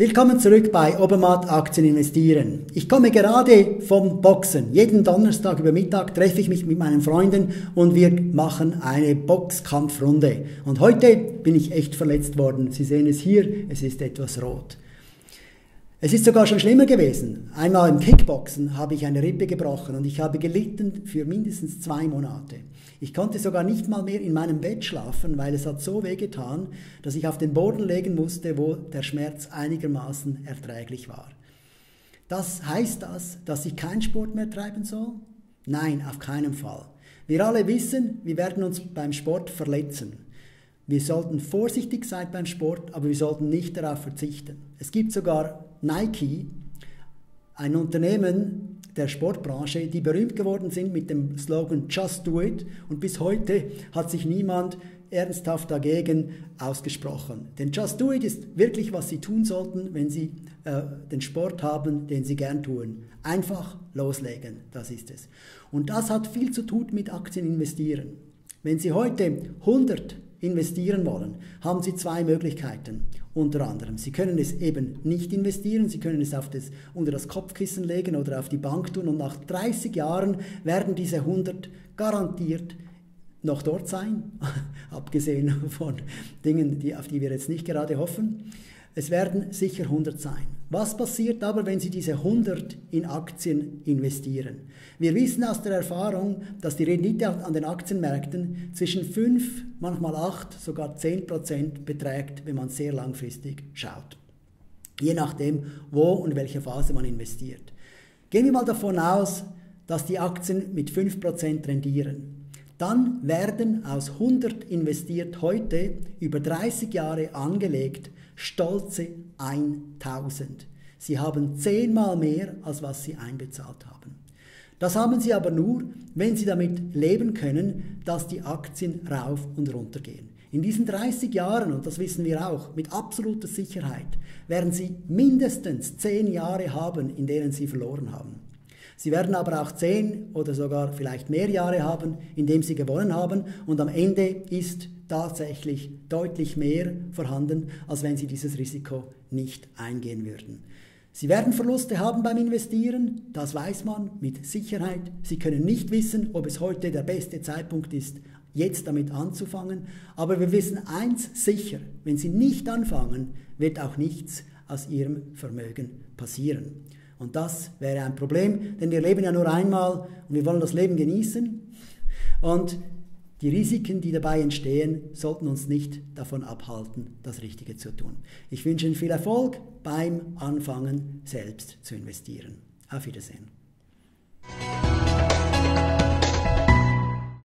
Willkommen zurück bei Obermatt Aktien investieren. Ich komme gerade vom Boxen. Jeden Donnerstag über Mittag treffe ich mich mit meinen Freunden und wir machen eine Boxkampfrunde. Und heute bin ich echt verletzt worden. Sie sehen es hier, es ist etwas rot. Es ist sogar schon schlimmer gewesen. Einmal im Kickboxen habe ich eine Rippe gebrochen und ich habe gelitten für mindestens zwei Monate. Ich konnte sogar nicht mal mehr in meinem Bett schlafen, weil es hat so weh getan, dass ich auf den Boden legen musste, wo der Schmerz einigermaßen erträglich war. Das heißt das, dass ich keinen Sport mehr treiben soll? Nein, auf keinen Fall. Wir alle wissen, wir werden uns beim Sport verletzen. Wir sollten vorsichtig sein beim Sport, aber wir sollten nicht darauf verzichten. Es gibt sogar Nike, ein Unternehmen der Sportbranche, die berühmt geworden sind mit dem Slogan Just Do It und bis heute hat sich niemand ernsthaft dagegen ausgesprochen. Denn Just Do It ist wirklich, was Sie tun sollten, wenn Sie äh, den Sport haben, den Sie gern tun. Einfach loslegen, das ist es. Und das hat viel zu tun mit Aktien investieren. Wenn Sie heute 100 investieren wollen, haben Sie zwei Möglichkeiten. Unter anderem, Sie können es eben nicht investieren, Sie können es das, unter das Kopfkissen legen oder auf die Bank tun und nach 30 Jahren werden diese 100 garantiert noch dort sein, abgesehen von Dingen, die, auf die wir jetzt nicht gerade hoffen. Es werden sicher 100 sein. Was passiert aber, wenn Sie diese 100 in Aktien investieren? Wir wissen aus der Erfahrung, dass die Rendite an den Aktienmärkten zwischen 5, manchmal 8, sogar 10 Prozent beträgt, wenn man sehr langfristig schaut. Je nachdem, wo und welche Phase man investiert. Gehen wir mal davon aus, dass die Aktien mit 5 Prozent rendieren. Dann werden aus 100 investiert heute über 30 Jahre angelegt stolze 1000. Sie haben zehnmal mehr, als was sie einbezahlt haben. Das haben sie aber nur, wenn sie damit leben können, dass die Aktien rauf und runter gehen. In diesen 30 Jahren, und das wissen wir auch, mit absoluter Sicherheit, werden sie mindestens 10 Jahre haben, in denen sie verloren haben. Sie werden aber auch 10 oder sogar vielleicht mehr Jahre haben, in denen sie gewonnen haben und am Ende ist tatsächlich deutlich mehr vorhanden, als wenn sie dieses Risiko nicht eingehen würden. Sie werden Verluste haben beim Investieren, das weiß man mit Sicherheit. Sie können nicht wissen, ob es heute der beste Zeitpunkt ist, jetzt damit anzufangen. Aber wir wissen eins sicher, wenn Sie nicht anfangen, wird auch nichts aus Ihrem Vermögen passieren. Und das wäre ein Problem, denn wir leben ja nur einmal und wir wollen das Leben genießen. Und die Risiken, die dabei entstehen, sollten uns nicht davon abhalten, das Richtige zu tun. Ich wünsche Ihnen viel Erfolg beim Anfangen, selbst zu investieren. Auf Wiedersehen.